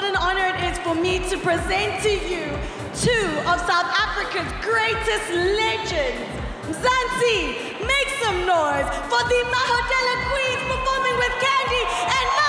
what an honor it is for me to present to you two of South Africa's greatest legends. Mzansi, make some noise for the Mahotella Queens performing with Candy and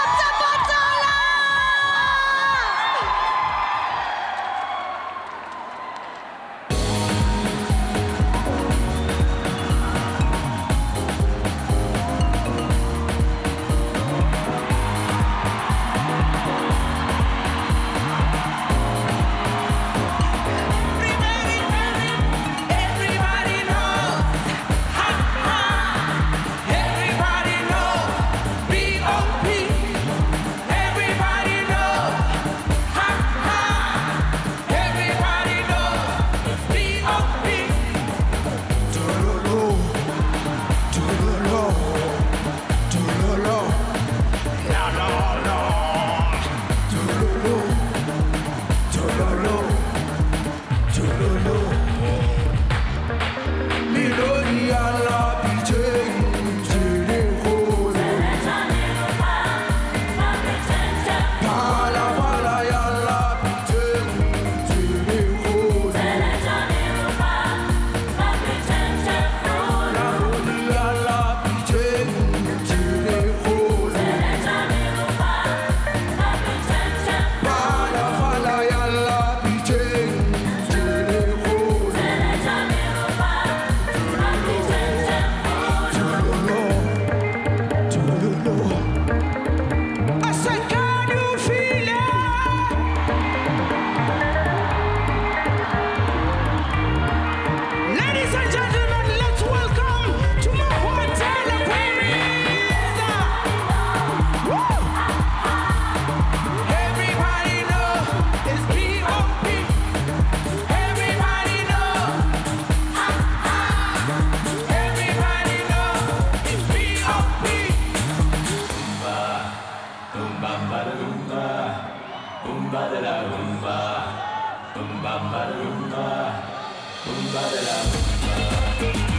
Bada-da.